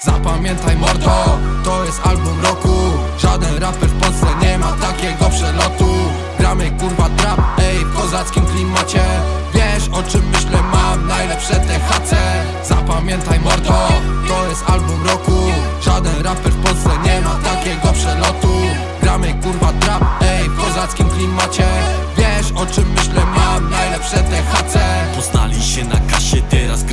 Zapamiętaj mordo, to jest album roku. Żaden raper w Polsce nie ma takiego przelotu. Gramy kurwa trap, ej w kozackim klimacie. Wiesz o czym myślę, mam najlepsze THC Zapamiętaj mordo, to jest album roku. Żaden raper w Polsce nie ma takiego przelotu. Gramy kurwa trap, ej w kozackim klimacie.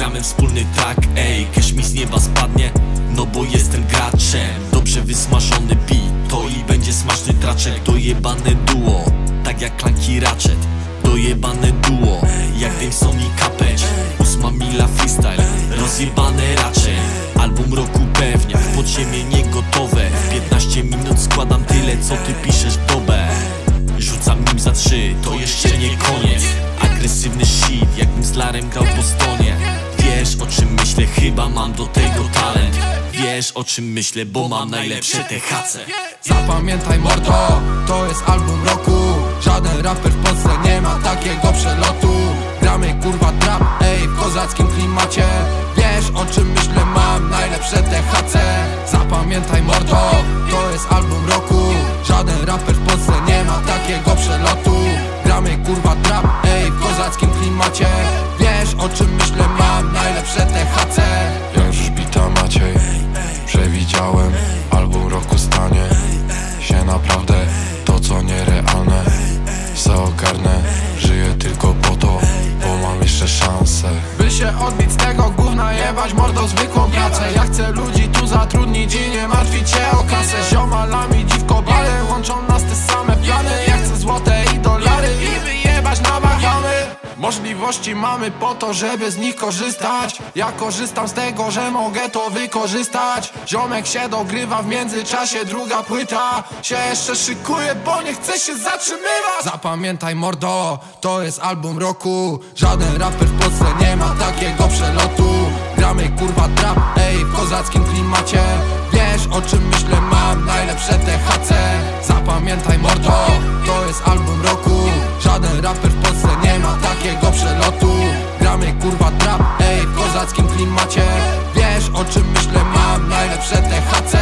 Teraz gramy wspólny track Ej, cash mi z nieba spadnie, no bo jestem graczem. Dobrze wysmażony beat, to i będzie smaczny traczek. Dojebane duo, tak jak Clanky Ratchet. Dojebane duo, jak Dameson i Capeć Ósma mila freestyle, rozjebane raczej Album roku pewnie, podziemie nie gotowe W 15 minut składam tyle, co ty piszesz dobę. Rzucam nim za trzy, to jeszcze nie koniec. Agresywny shit, jakbym z Larem grał myślę, chyba mam do tego talent. Wiesz o czym myślę, bo mam najlepsze THC Zapamiętaj mordo, to jest album roku. Żaden raper w Polsce nie ma takiego przelotu. Gramy kurwa trap, ej w kozackim klimacie. Wiesz o czym myślę, mam najlepsze THC Zapamiętaj mordo, to jest album roku. Żaden raper w Polsce nie ma takiego przelotu. Gramy kurwa trap, ej w kozackim klimacie. Wiesz o czym myślę, jebać mordo zwykłą pracę. Ja chcę ludzi tu zatrudnić i nie martwić się o kasę. Ziomalami dziwko bale łączą nas te same plany. Ja chcę złote i dolary i wyjebać na Bahamy Możliwości mamy po to, żeby z nich korzystać. Ja korzystam z tego, że mogę to wykorzystać. Ziomek się dogrywa w międzyczasie, druga płyta. Się jeszcze szykuje, bo nie chce się zatrzymywać. Zapamiętaj mordo, to jest album roku. Żaden raper w Polsce nie ma takiego raper w Polsce nie ma takiego przelotu. Gramy kurwa trap, ej w kozackim klimacie. Wiesz o czym myślę, mam najlepsze THC